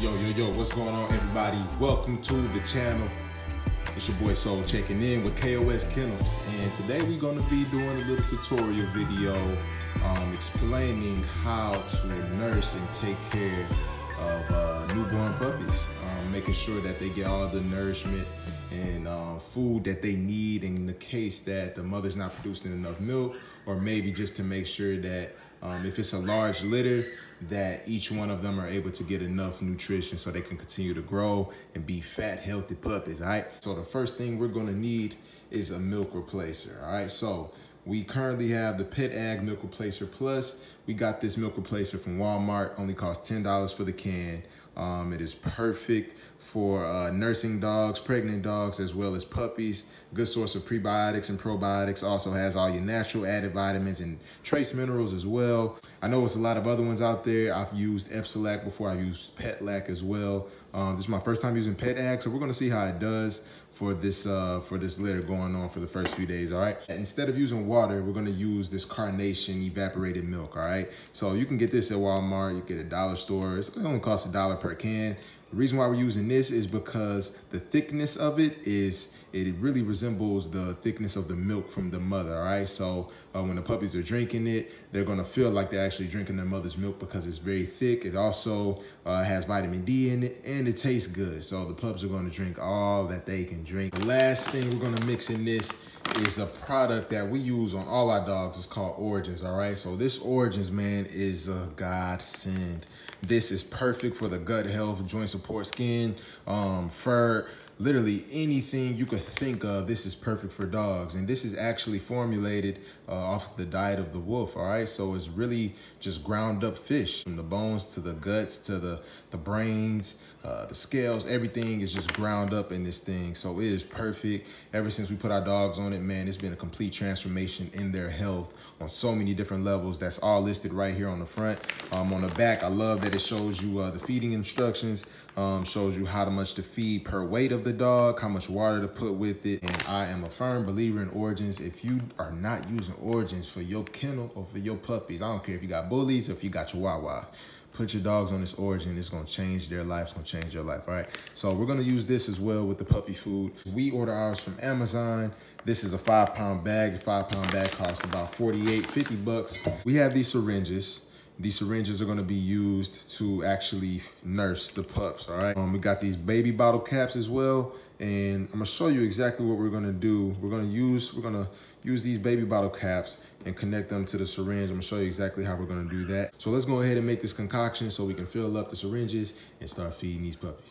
Yo, yo, yo, what's going on, everybody? Welcome to the channel. It's your boy Soul checking in with KOS Kennels. And today we're gonna be doing a little tutorial video um, explaining how to nurse and take care of uh, newborn puppies. Um, making sure that they get all the nourishment and uh, food that they need in the case that the mother's not producing enough milk or maybe just to make sure that um, if it's a large litter, that each one of them are able to get enough nutrition so they can continue to grow and be fat, healthy puppies, all right? So the first thing we're gonna need is a milk replacer, all right? So we currently have the Pet Ag Milk Replacer Plus. We got this milk replacer from Walmart, only costs $10 for the can. Um, it is perfect for uh, nursing dogs, pregnant dogs, as well as puppies. Good source of prebiotics and probiotics. Also has all your natural added vitamins and trace minerals as well. I know it's a lot of other ones out there. I've used Esbilac before. I've used Petlac as well. Um, this is my first time using Pet Ag, so we're gonna see how it does for this uh, for this litter going on for the first few days, all right? Instead of using water, we're gonna use this Carnation evaporated milk, all right? So you can get this at Walmart, you get a dollar store. It only costs a dollar per can. The reason why we're using this is because the thickness of it is it really resembles the thickness of the milk from the mother, all right? So uh, when the puppies are drinking it, they're gonna feel like they're actually drinking their mother's milk because it's very thick. It also uh, has vitamin D in it and it tastes good. So the pups are gonna drink all that they can drink. The last thing we're gonna mix in this is a product that we use on all our dogs. It's called Origins, all right? So this Origins, man, is a godsend. This is perfect for the gut health, joint support, skin, um, fur, literally anything you could think of, this is perfect for dogs. And this is actually formulated uh, off the diet of the wolf, all right? So it's really just ground up fish from the bones to the guts to the, the brains, uh, the scales, everything is just ground up in this thing. So it is perfect. Ever since we put our dogs on it, man, it's been a complete transformation in their health on so many different levels. That's all listed right here on the front. Um, on the back, I love that it shows you uh, the feeding instructions, um, shows you how much to feed per weight of the dog, how much water to put with it. And I am a firm believer in Origins. If you are not using Origins for your kennel or for your puppies, I don't care if you got bullies or if you got chihuahuas, put your dogs on this origin. It's gonna change their life. It's gonna change your life, all right? So we're gonna use this as well with the puppy food. We order ours from Amazon. This is a five pound bag. The five pound bag costs about 48, 50 bucks. We have these syringes. These syringes are gonna be used to actually nurse the pups, all right? Um, we got these baby bottle caps as well. And I'm gonna show you exactly what we're gonna do. We're gonna use, we're gonna use these baby bottle caps and connect them to the syringe. I'm gonna show you exactly how we're gonna do that. So let's go ahead and make this concoction so we can fill up the syringes and start feeding these puppies.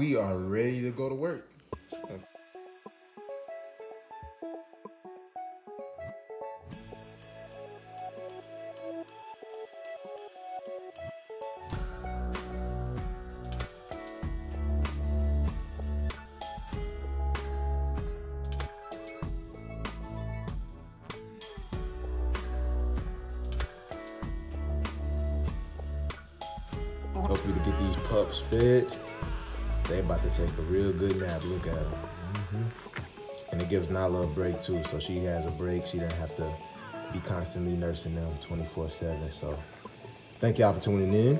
We are ready to go to work. Help you to get these pups fed. They about to take a real good nap. Look at them. Mm -hmm. And it gives Nala a break too, so she has a break. She doesn't have to be constantly nursing them 24/7. So thank y'all for tuning in.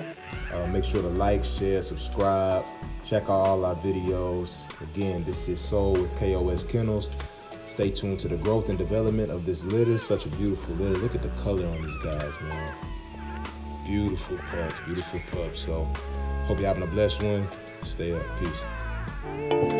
Uh, make sure to like, share, subscribe. Check out all our videos. Again, this is Soul with KOS Kennels. Stay tuned to the growth and development of this litter. Such a beautiful litter. Look at the color on these guys, man. Beautiful pups, beautiful pups. So hope you're having a blessed one. Stay up. Peace.